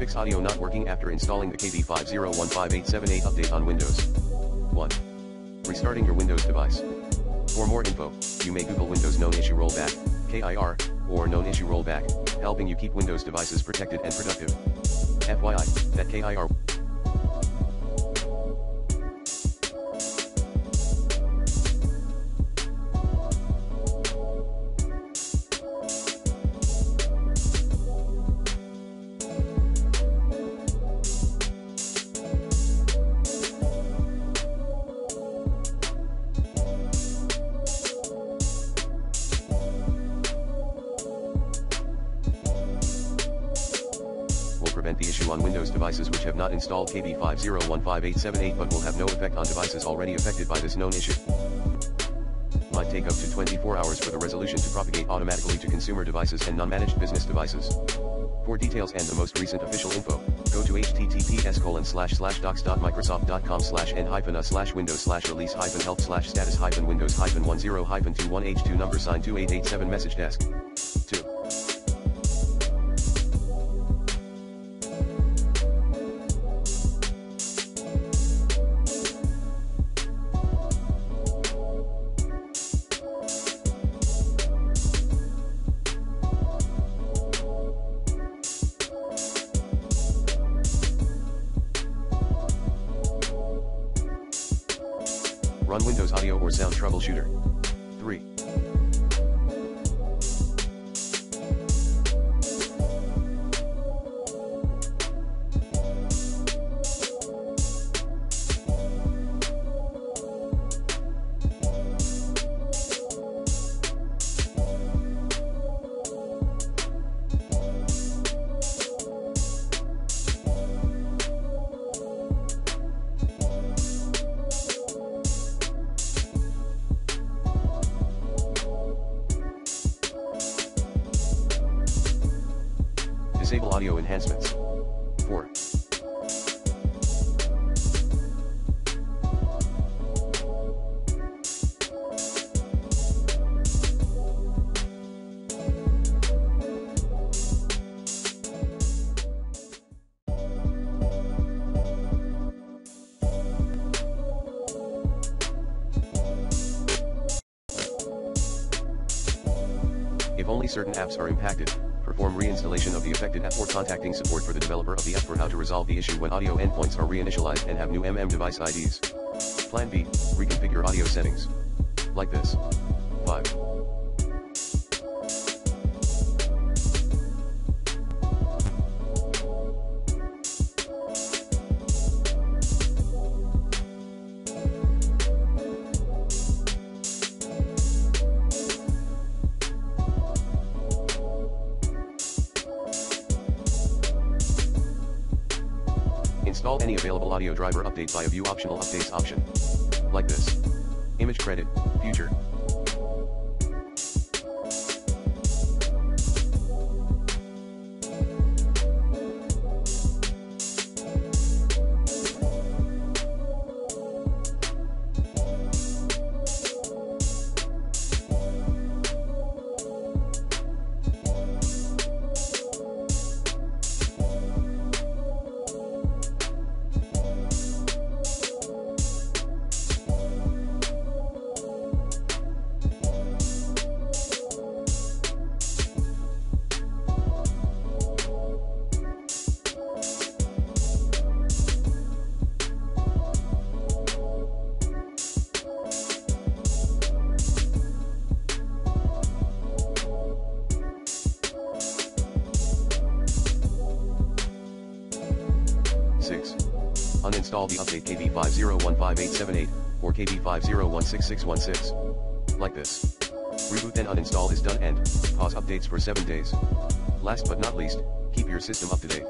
Fix audio not working after installing the KB5015878 update on Windows. 1. Restarting your Windows device. For more info, you may Google Windows Known Issue Rollback, KIR, or Known Issue Rollback, helping you keep Windows devices protected and productive. FYI, that KIR on Windows devices which have not installed KB5015878 but will have no effect on devices already affected by this known issue. Might take up to 24 hours for the resolution to propagate automatically to consumer devices and non-managed business devices. For details and the most recent official info, go to https colon slash slash docs.microsoft.com slash n hyphen a slash windows slash release hyphen health slash status hyphen windows hyphen 10 hyphen 21 h2 number sign 2887 message desk. 2. Run Windows Audio or Sound Troubleshooter. Disable audio enhancements. 4. If only certain apps are impacted, perform reinstallation of the affected app or contacting support for the developer of the app for how to resolve the issue when audio endpoints are reinitialized and have new MM device IDs. Plan B, reconfigure audio settings. Like this. 5. Install any available audio driver update via view optional updates option. Like this. Image credit, future. Six. Uninstall the update KB5015878 or KB5016616. Like this. Reboot then uninstall is done and pause updates for 7 days. Last but not least, keep your system up to date.